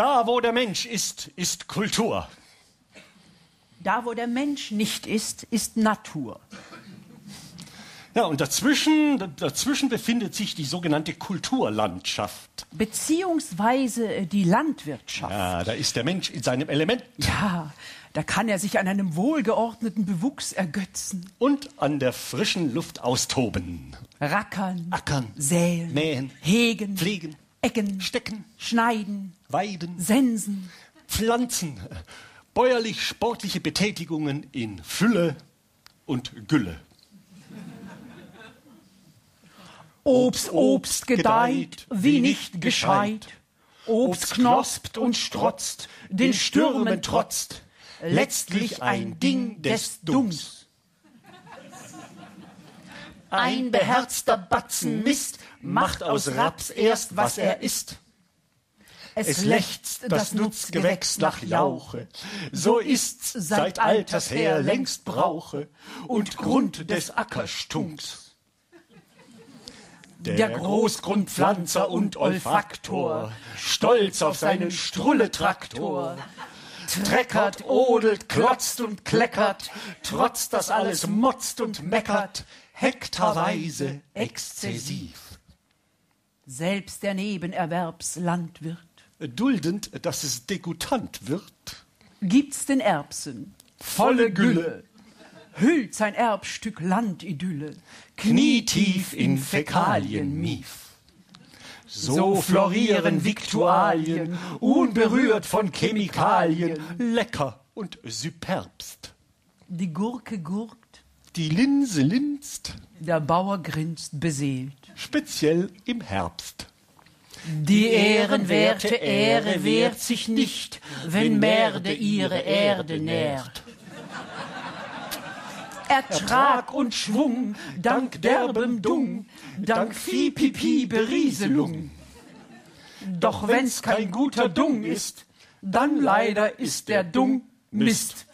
Da, wo der Mensch ist, ist Kultur. Da, wo der Mensch nicht ist, ist Natur. Ja, und dazwischen, dazwischen befindet sich die sogenannte Kulturlandschaft. Beziehungsweise äh, die Landwirtschaft. Ja, da ist der Mensch in seinem Element. Ja, da kann er sich an einem wohlgeordneten Bewuchs ergötzen. Und an der frischen Luft austoben. Rackern, Ackern, säen, mähen, hegen, pflegen, ecken, stecken, schneiden, weiden, sensen. pflanzen. Bäuerlich-sportliche Betätigungen in Fülle und Gülle. Obst, Obst gedeiht, wie nicht gescheit. Obst knospt und strotzt, den Stürmen trotzt. Letztlich ein Ding des Dungs. Ein beherzter Batzen Mist macht aus Raps erst, was er ist. Es lechzt das Nutzgewächs nach Jauche, so ist's seit alters her längst Brauche und Grund des Ackerstunks. Der Großgrundpflanzer und Olfaktor, stolz auf seinen Strulle-Traktor, treckert, odelt, klotzt und kleckert, trotz das alles motzt und meckert, hektarweise exzessiv. Selbst der Nebenerwerbslandwirt. Duldend, dass es degutant wird, gibt's den Erbsen? Volle Gülle, hüllt sein Erbstück Landidylle, knietief in Fäkalien mief. So florieren Viktualien, unberührt von Chemikalien, lecker und superbst. Die Gurke gurkt, Die Linse linst, der Bauer grinst beseelt. speziell im Herbst. Die ehrenwerte Ehre wehrt sich nicht, wenn Merde ihre Erde nährt. Ertrag und Schwung, dank derbem Dung, dank Viehpipi Berieselung. Doch wenn's kein guter Dung ist, dann leider ist der Dung Mist.